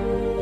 you